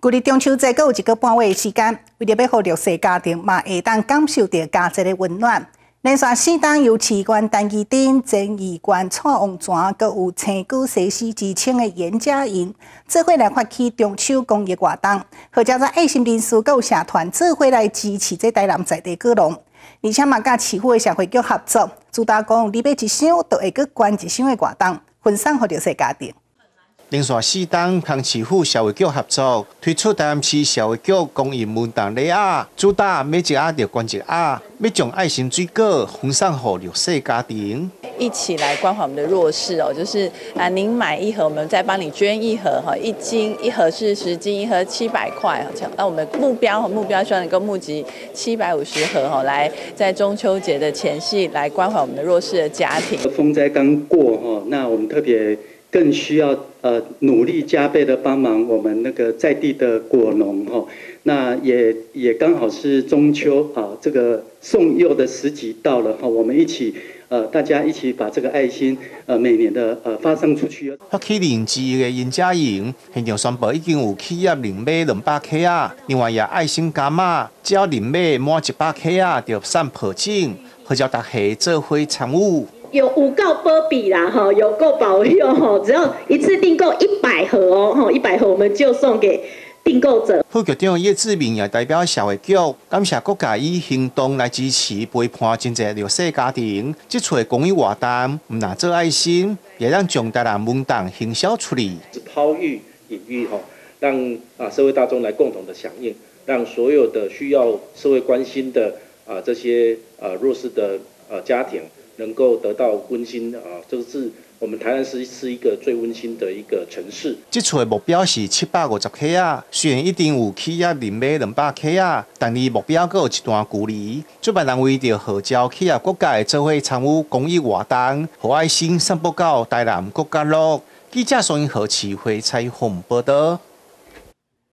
距离中秋节阁有一个半月的时间，为了要让弱势家庭嘛会当感受到家节的温暖，连续四档由市关单义镇、正义关、蔡王庄，阁有青姑西施之称的严家营，做伙来发起中秋公益活动，或者在爱心人士阁有社团做伙来支持这台南在地果农，而且嘛甲市府的社会局合作，主打讲你买一箱，就会阁捐一箱的活动，分散给弱势家庭。连续四档同市府社会局合作推出台南市社会局公益门档礼盒，主打每一盒就捐一盒，要将爱心水果分享给弱势家庭。一起来关怀我们的弱势哦，就是啊，您买一盒，我们再帮你捐一盒哈，一斤一盒是十斤，一盒七百块哈。那我们目标和目标希望能够募集七百五十盒哈，来在中秋节的前夕来关怀我们的弱势的家庭。风灾刚过哈，那我们特别。更需要呃努力加倍的帮忙我们那个在地的果农哈，那也也刚好是中秋啊，这个送柚的时机到了哈，我们一起呃大家一起把这个爱心呃每年的呃发送出去。发起零支的银家营，现场宣布已经有企业零买两百克啊，另外也爱心加码，只要零买满一百克啊，就送破镜，或者大家做会参与。有五告波比啦，哈，有够保佑哈，只要一次订购一百盒哦，哈，一百盒我们就送给订购者。副局长叶志明也代表社会局，感谢各界以行动来支持陪伴真济弱势家庭。这次公益活动，唔拿做爱心，也让将大人门档行销出嚟。是抛玉引玉哈，让啊社会大众来共同的响应，让所有的需要社会关心的啊这些呃弱势的呃家庭。能够得到温馨啊，这个是我们台南市是一个最温馨的一个城市。这次的目标是七百五十克啊，虽然一定有企业零买两百克啊，但离目标还有一段距离。主办单位就号召企业各界做伙参与公益活动，和爱心散播到台南各角落。记者宋英和市会采访报道。